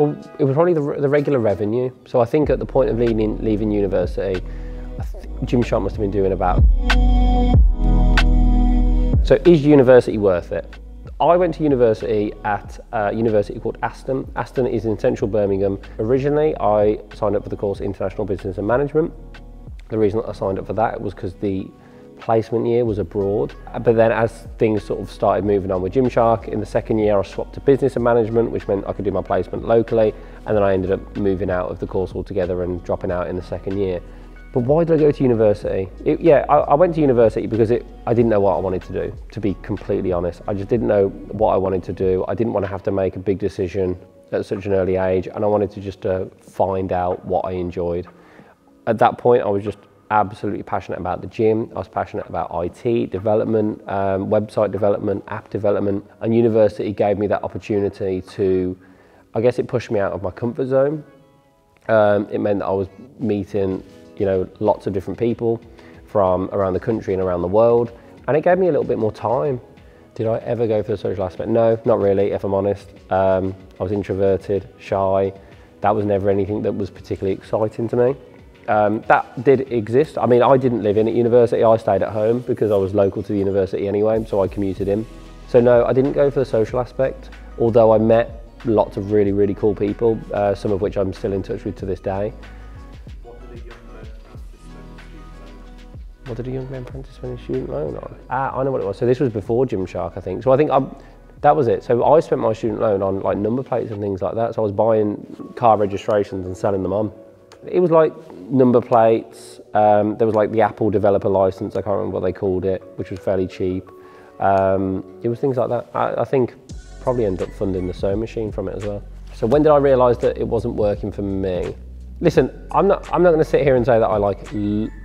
Well, it was probably the, the regular revenue. So I think at the point of leaving, leaving university, Gymshark must have been doing about. So is university worth it? I went to university at a university called Aston. Aston is in central Birmingham. Originally, I signed up for the course International Business and Management. The reason I signed up for that was because the placement year was abroad. But then as things sort of started moving on with Gymshark, in the second year I swapped to business and management, which meant I could do my placement locally. And then I ended up moving out of the course altogether and dropping out in the second year. But why did I go to university? It, yeah, I, I, went to university because it, I didn't know what I wanted to do, to be completely honest. I just didn't know what I wanted to do. I didn't want to have to make a big decision at such an early age, and I wanted to just uh, find out what I enjoyed. At that point, I was just absolutely passionate about the gym. I was passionate about IT, development, um, website development, app development, and university gave me that opportunity to, I guess it pushed me out of my comfort zone. Um, it meant that I was meeting you know, lots of different people from around the country and around the world. And it gave me a little bit more time. Did I ever go for the social aspect? No, not really, if I'm honest. Um, I was introverted, shy. That was never anything that was particularly exciting to me. Um, that did exist. I mean, I didn't live in at university. I stayed at home because I was local to the university anyway, so I commuted in. So no, I didn't go for the social aspect, although I met lots of really, really cool people, uh, some of which I'm still in touch with to this day. What did a young man apprentice spend his student loan on? Ah, I know what it was. So this was before Gymshark, I think. So I think I'm, that was it. So I spent my student loan on like number plates and things like that. So I was buying car registrations and selling them on. It was like number plates. Um, there was like the Apple developer license. I can't remember what they called it, which was fairly cheap. Um, it was things like that. I, I think probably ended up funding the sewing machine from it as well. So when did I realise that it wasn't working for me? Listen, I'm not. I'm not going to sit here and say that I like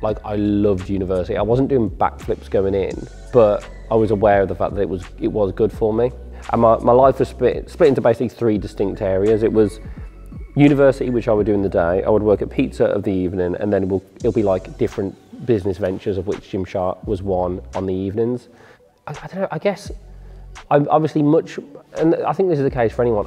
like I loved university. I wasn't doing backflips going in, but I was aware of the fact that it was it was good for me. And my, my life was split split into basically three distinct areas. It was university, which I would do in the day. I would work at pizza of the evening, and then it will, it'll be like different business ventures, of which Jim Gymshark was one on the evenings. I, I don't know. I guess I'm obviously much, and I think this is the case for anyone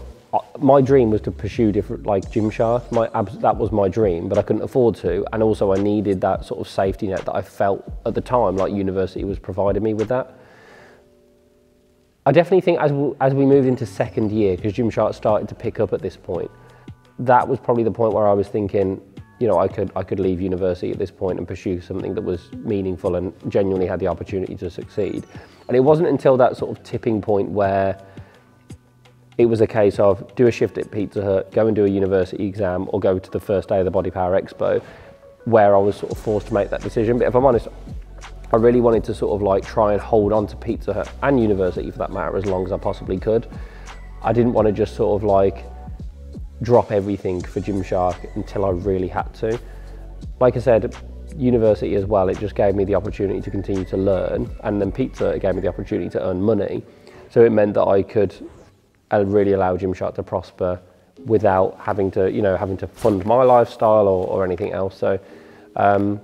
my dream was to pursue different like Gymshark. My that was my dream, but I couldn't afford to, and also I needed that sort of safety net that I felt at the time, like university was providing me with that. I definitely think as we, as we moved into second year, because Gymshark started to pick up at this point, that was probably the point where I was thinking, you know, I could I could leave university at this point and pursue something that was meaningful and genuinely had the opportunity to succeed. And it wasn't until that sort of tipping point where it was a case of do a shift at Pizza Hut, go and do a university exam, or go to the first day of the Body Power Expo, where I was sort of forced to make that decision. But if I'm honest, I really wanted to sort of like try and hold on to Pizza Hut and university for that matter as long as I possibly could. I didn't want to just sort of like drop everything for Gymshark until I really had to. Like I said, university as well, it just gave me the opportunity to continue to learn, and then Pizza it gave me the opportunity to earn money. So it meant that I could really allow Gymshark to prosper without having to, you know, having to fund my lifestyle or, or anything else. So, um,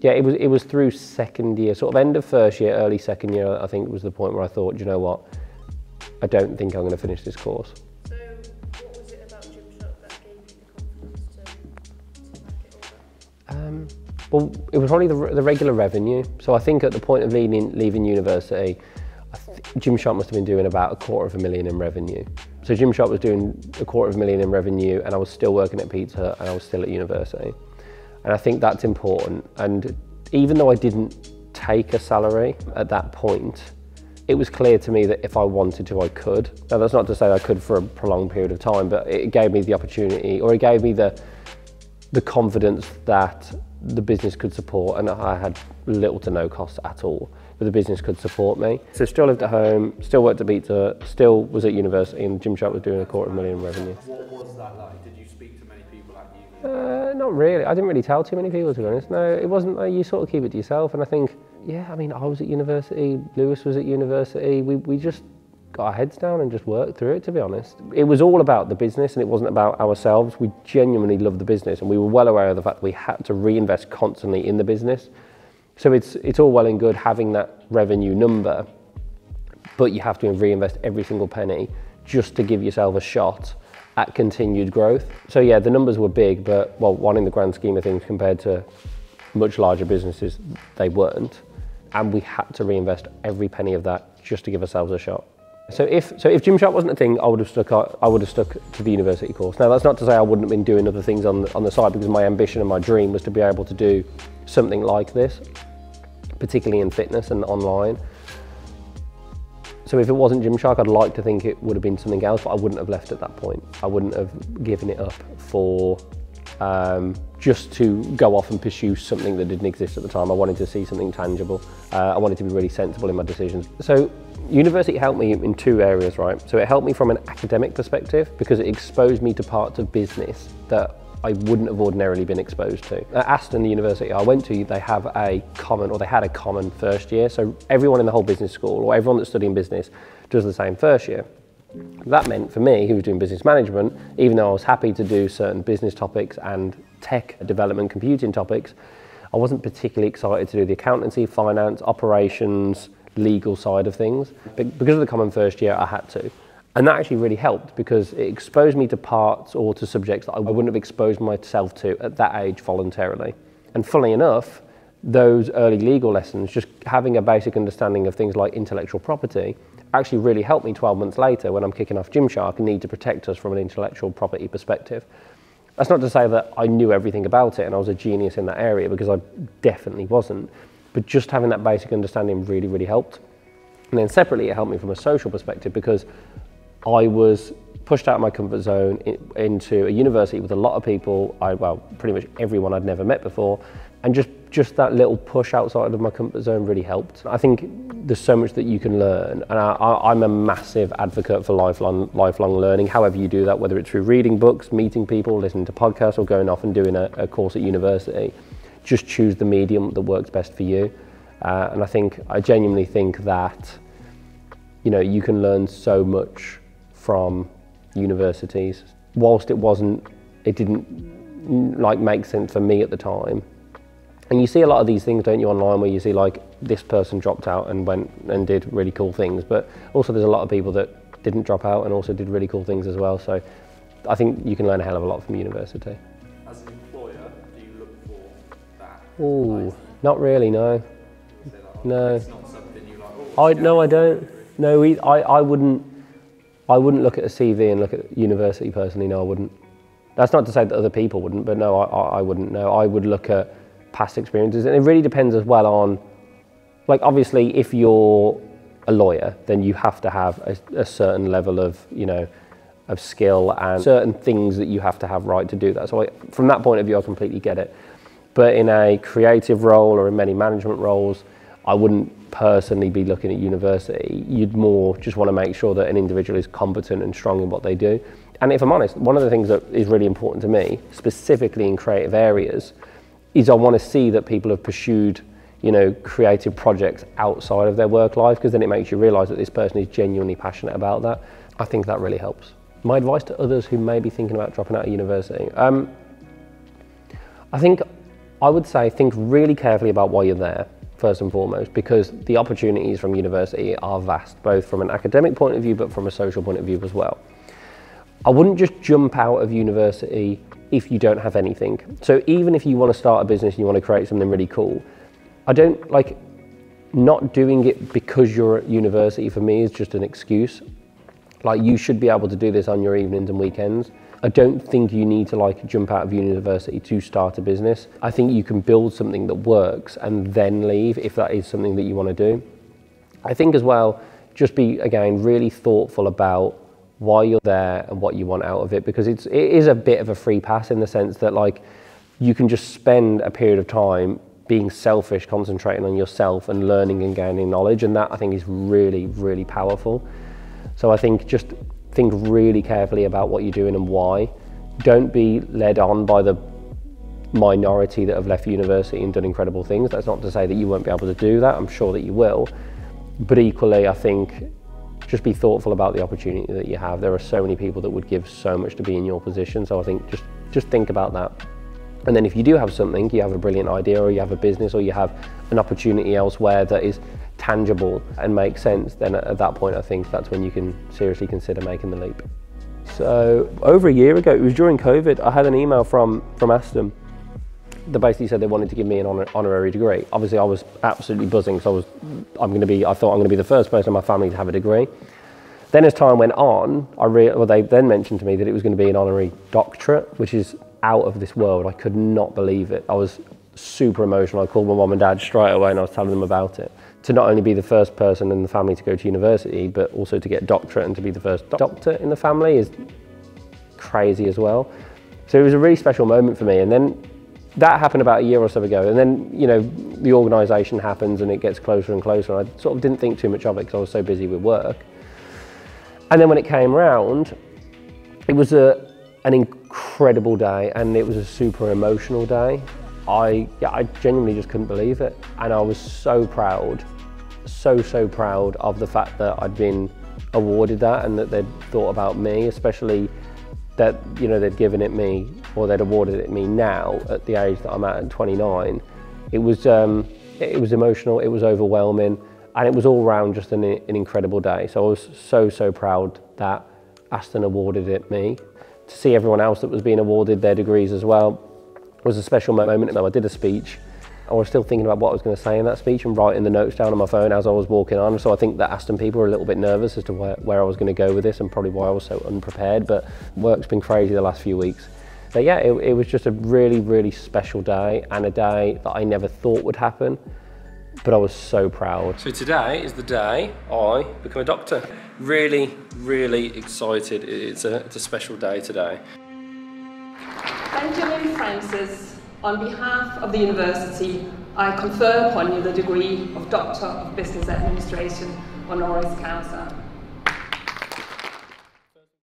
yeah, it was it was through second year, sort of end of first year, early second year. I think was the point where I thought, you know what, I don't think I'm going to finish this course. Gave the confidence to? Um, well, it was probably the, the regular revenue. So I think at the point of leaving, leaving university, Gymshark must have been doing about a quarter of a million in revenue. So Gymshark was doing a quarter of a million in revenue and I was still working at Pizza and I was still at university. And I think that's important. And even though I didn't take a salary at that point, it was clear to me that if I wanted to, I could. Now that's not to say I could for a prolonged period of time, but it gave me the opportunity or it gave me the, the confidence that the business could support and I had little to no cost at all but the business could support me. So still lived at home, still worked at Pizza, still was at university and Gymshark was doing a quarter of a million revenue. What was that like? Did you speak to many people at uni? Uh, not really. I didn't really tell too many people to be honest. No, it wasn't like you sort of keep it to yourself and I think, yeah, I mean, I was at university, Lewis was at university, we, we just got our heads down and just worked through it to be honest. It was all about the business and it wasn't about ourselves. We genuinely loved the business and we were well aware of the fact that we had to reinvest constantly in the business. So it's, it's all well and good having that revenue number, but you have to reinvest every single penny just to give yourself a shot at continued growth. So yeah, the numbers were big, but well, one in the grand scheme of things compared to much larger businesses, they weren't. And we had to reinvest every penny of that just to give ourselves a shot. So if so, if Gymshark wasn't a thing, I would have stuck. I would have stuck to the university course. Now that's not to say I wouldn't have been doing other things on the, on the side because my ambition and my dream was to be able to do something like this, particularly in fitness and online. So if it wasn't Gymshark, I'd like to think it would have been something else, but I wouldn't have left at that point. I wouldn't have given it up for um, just to go off and pursue something that didn't exist at the time. I wanted to see something tangible. Uh, I wanted to be really sensible in my decisions. So university helped me in two areas, right? So it helped me from an academic perspective because it exposed me to parts of business that I wouldn't have ordinarily been exposed to. At Aston, the university I went to, they have a common, or they had a common first year. So everyone in the whole business school, or everyone that's studying business, does the same first year. That meant for me, who was doing business management, even though I was happy to do certain business topics and tech development computing topics, I wasn't particularly excited to do the accountancy, finance, operations, legal side of things. But because of the common first year, I had to. And that actually really helped because it exposed me to parts or to subjects that I wouldn't have exposed myself to at that age voluntarily. And funnily enough, those early legal lessons, just having a basic understanding of things like intellectual property, actually really helped me 12 months later when I'm kicking off Gymshark and need to protect us from an intellectual property perspective. That's not to say that I knew everything about it and I was a genius in that area because I definitely wasn't. But just having that basic understanding really, really helped. And then separately, it helped me from a social perspective because I was pushed out of my comfort zone into a university with a lot of people, I, well, pretty much everyone I'd never met before, and just, just that little push outside of my comfort zone really helped. I think there's so much that you can learn, and I, am a massive advocate for lifelong, lifelong learning, however you do that, whether it's through reading books, meeting people, listening to podcasts, or going off and doing a, a course at university. Just choose the medium that works best for you. Uh, and I think, I genuinely think that, you know, you can learn so much from universities. Whilst it wasn't, it didn't like make sense for me at the time. And you see a lot of these things, don't you, online where you see like this person dropped out and went and did really cool things. But also there's a lot of people that didn't drop out and also did really cool things as well. So I think you can learn a hell of a lot from university. As an employer, do you look for that? Oh, not really, no. Like, oh, no. It's not something you like, oh, I, no, I don't. No, we, I, I wouldn't I wouldn't look at a CV and look at university personally. No, I wouldn't. That's not to say that other people wouldn't, but no, I, I wouldn't. No, I would look at past experiences, and it really depends as well on, like, obviously, if you're a lawyer, then you have to have a, a certain level of, you know, of skill and certain things that you have to have right to do that. So, I, from that point of view, I completely get it. But in a creative role or in many management roles, I wouldn't personally be looking at university. You'd more just want to make sure that an individual is competent and strong in what they do. And if I'm honest, one of the things that is really important to me, specifically in creative areas, is I want to see that people have pursued, you know, creative projects outside of their work life because then it makes you realize that this person is genuinely passionate about that. I think that really helps. My advice to others who may be thinking about dropping out of university, um, I think I would say think really carefully about why you're there first and foremost, because the opportunities from university are vast, both from an academic point of view, but from a social point of view as well. I wouldn't just jump out of university if you don't have anything. So even if you want to start a business and you want to create something really cool, I don't like not doing it because you're at university for me is just an excuse. Like you should be able to do this on your evenings and weekends. I don't think you need to like jump out of university to start a business. I think you can build something that works and then leave if that is something that you want to do. I think as well, just be again really thoughtful about why you're there and what you want out of it because it's it is a bit of a free pass in the sense that like you can just spend a period of time being selfish, concentrating on yourself and learning and gaining knowledge and that I think is really really powerful. So I think just think really carefully about what you're doing and why. Don't be led on by the minority that have left university and done incredible things. That's not to say that you won't be able to do that. I'm sure that you will. But equally, I think just be thoughtful about the opportunity that you have. There are so many people that would give so much to be in your position. So I think just, just think about that. And then if you do have something, you have a brilliant idea or you have a business or you have an opportunity elsewhere that is tangible and makes sense, then at that point I think that's when you can seriously consider making the leap. So over a year ago, it was during COVID, I had an email from, from Aston that basically said they wanted to give me an honor, honorary degree. Obviously, I was absolutely buzzing because I was, I'm going to be, I thought I'm going to be the first person in my family to have a degree. Then as time went on, I re- well, they then mentioned to me that it was going to be an honorary doctorate, which is out of this world. I could not believe it. I was super emotional. I called my mum and dad straight away and I was telling them about it. To not only be the first person in the family to go to university, but also to get a doctorate and to be the first doctor in the family is crazy as well. So it was a really special moment for me. And then that happened about a year or so ago. And then, you know, the organisation happens and it gets closer and closer. And I sort of didn't think too much of it because I was so busy with work. And then when it came round, it was a, an incredible day and it was a super emotional day. I, yeah, I genuinely just couldn't believe it. And I was so proud, so, so proud of the fact that I'd been awarded that and that they'd thought about me, especially that, you know, they'd given it me or they'd awarded it me now at the age that I'm at at 29. It was, um, it was emotional, it was overwhelming, and it was all round just an, an incredible day. So I was so, so proud that Aston awarded it me. To see everyone else that was being awarded their degrees as well was a special moment. I did a speech. I was still thinking about what I was going to say in that speech and writing the notes down on my phone as I was walking on. So I think that Aston people were a little bit nervous as to where, where I was going to go with this and probably why I was so unprepared. But work's been crazy the last few weeks. But yeah, it, it was just a really, really special day and a day that I never thought would happen. But I was so proud. So today is the day I become a doctor. Really, really excited. It's a, it's a special day today. Benjamin Francis, on behalf of the University, I confer upon you the degree of Doctor of Business Administration honoris causa.